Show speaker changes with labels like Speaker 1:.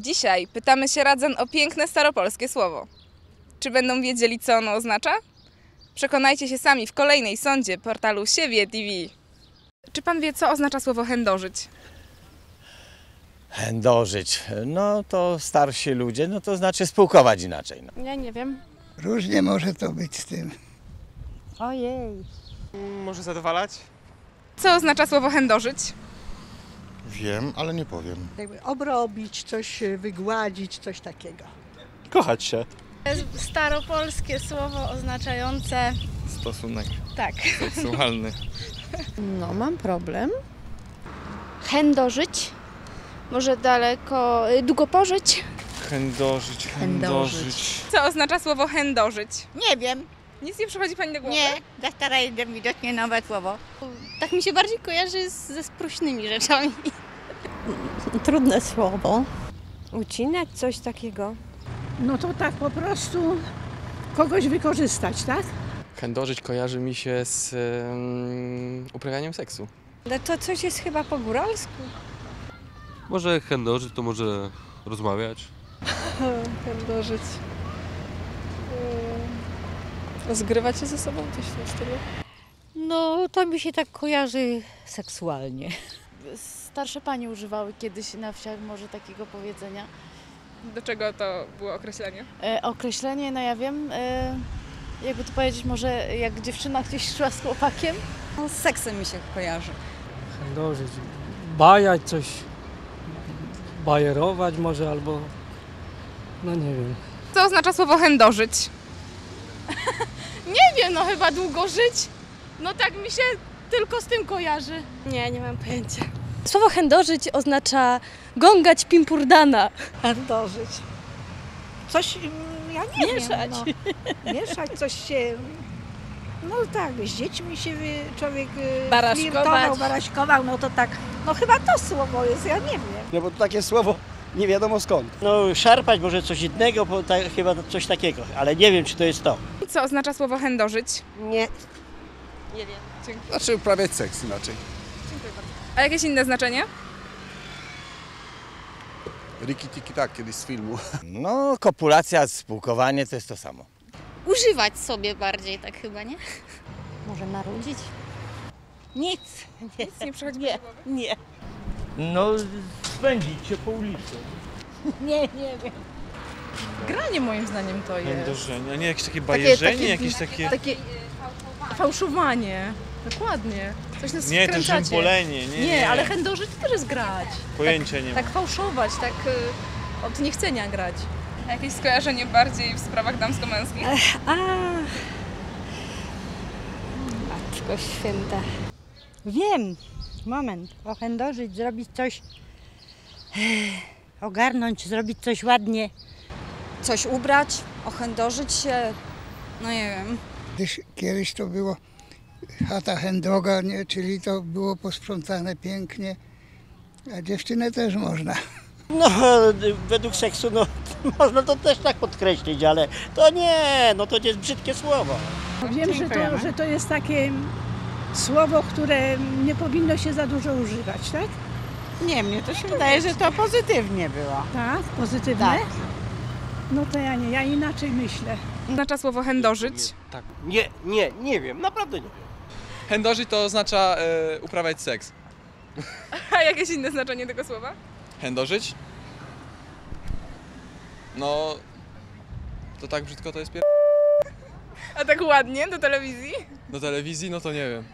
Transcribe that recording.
Speaker 1: Dzisiaj pytamy się Radzen o piękne staropolskie słowo. Czy będą wiedzieli, co ono oznacza? Przekonajcie się sami w kolejnej sądzie portalu Siewie TV. Czy pan wie, co oznacza słowo chędożyć?
Speaker 2: Chędożyć. No to starsi ludzie, no to znaczy spółkować inaczej. No.
Speaker 3: Ja nie wiem.
Speaker 4: Różnie może to być z tym.
Speaker 5: Ojej.
Speaker 6: Może zadowalać?
Speaker 1: Co oznacza słowo chędożyć?
Speaker 7: Wiem, ale nie powiem.
Speaker 5: Jakby obrobić, coś e, wygładzić, coś takiego.
Speaker 6: Kochać się.
Speaker 3: Staropolskie słowo oznaczające
Speaker 6: Stosunek
Speaker 3: tak.
Speaker 6: seksualny.
Speaker 8: No, mam problem.
Speaker 3: Chędożyć. Może daleko, y, długo pożyć.
Speaker 6: Chędożyć, chędożyć.
Speaker 1: Co oznacza słowo chędożyć?
Speaker 9: Nie wiem,
Speaker 1: Nic nie przychodzi pani do głowy?
Speaker 9: nie, za stara jestem widocznie nowe słowo.
Speaker 3: Tak mi się bardziej kojarzy z, ze spruśnymi rzeczami.
Speaker 8: Trudne słowo.
Speaker 10: Ucinać coś takiego.
Speaker 5: No to tak po prostu kogoś wykorzystać, tak?
Speaker 6: Chędożyć kojarzy mi się z um, uprawianiem seksu.
Speaker 10: Ale to coś jest chyba po góralsku.
Speaker 11: Może chędożyć, to może rozmawiać.
Speaker 10: Chędożyć. Zgrywać się ze sobą coś w tym stylu.
Speaker 8: No, to mi się tak kojarzy seksualnie.
Speaker 3: Starsze panie używały kiedyś na wsiach może takiego powiedzenia.
Speaker 1: Do czego to było określenie?
Speaker 3: E, określenie, no ja wiem, e, jakby to powiedzieć, może jak dziewczyna gdzieś szła z chłopakiem.
Speaker 9: No, z seksem mi się kojarzy.
Speaker 12: Chędożyć, bajać coś, bajerować może albo, no nie wiem.
Speaker 1: Co oznacza słowo chędożyć?
Speaker 3: Nie wiem, no chyba długo żyć. No tak mi się tylko z tym kojarzy.
Speaker 10: Nie, nie mam pojęcia. Słowo chędożyć oznacza gongać pimpurdana.
Speaker 5: Chędożyć. Coś, mm, ja nie
Speaker 10: Mieszać.
Speaker 5: wiem. No, mieszać, coś się... No tak, z dziećmi się człowiek y, flirtował, baraśkował, no to tak, no chyba to słowo jest, ja nie wiem.
Speaker 13: No bo to takie słowo nie wiadomo skąd. No szarpać może coś innego, bo ta, chyba coś takiego, ale nie wiem czy to jest to.
Speaker 1: Co oznacza słowo chędożyć?
Speaker 5: Nie.
Speaker 7: Znaczy uprawiać seks inaczej.
Speaker 1: A jakieś inne znaczenie?
Speaker 7: Riki tiki tak, kiedyś z filmu.
Speaker 2: no kopulacja, spółkowanie to jest to samo.
Speaker 3: Używać sobie bardziej, tak chyba, nie?
Speaker 8: Może marudzić?
Speaker 5: Nic.
Speaker 1: Nic nie przychodzi głowy.
Speaker 5: Nie.
Speaker 13: No spędzić się po ulicy.
Speaker 5: Nie, nie wiem.
Speaker 10: Granie moim zdaniem to
Speaker 6: a nie jakieś takie bajerzenie, jakieś takie...
Speaker 10: Takie fałszowanie. Dokładnie. Coś nas
Speaker 6: Nie, to
Speaker 10: wkręcacie.
Speaker 6: rzymbolenie, nie, nie.
Speaker 10: ale chędożyć to też jest grać.
Speaker 6: Pojęcia nie mam.
Speaker 10: Tak fałszować, tak y, od niechcenia grać.
Speaker 1: A jakieś skojarzenie bardziej w sprawach damsko-męskich?
Speaker 10: A. Matko święta.
Speaker 5: Wiem. Moment. Ochędożyć, zrobić coś, ogarnąć, zrobić coś ładnie.
Speaker 9: Coś ubrać, ochędożyć się, no nie wiem.
Speaker 4: Kiedyś, kiedyś to było chata chędoga, nie? czyli to było posprzątane pięknie. A dziewczynę też można.
Speaker 13: No według seksu no można to też tak podkreślić, ale to nie, no to jest brzydkie słowo.
Speaker 5: Wiem, że to, że to jest takie słowo, które nie powinno się za dużo używać, tak?
Speaker 9: Nie, mnie to się wydaje, że to pozytywnie było.
Speaker 5: Tak, pozytywne?
Speaker 9: Tak.
Speaker 5: No to ja nie, ja inaczej myślę.
Speaker 1: Oznacza słowo chędożyć?
Speaker 6: Tak.
Speaker 13: Nie, nie, nie wiem, naprawdę nie wiem.
Speaker 6: Chędożyć to oznacza e, uprawiać seks.
Speaker 1: A jakieś inne znaczenie tego słowa?
Speaker 6: Chędożyć? No... To tak brzydko to jest pier...
Speaker 1: A tak ładnie do telewizji?
Speaker 6: Do telewizji? No to nie wiem.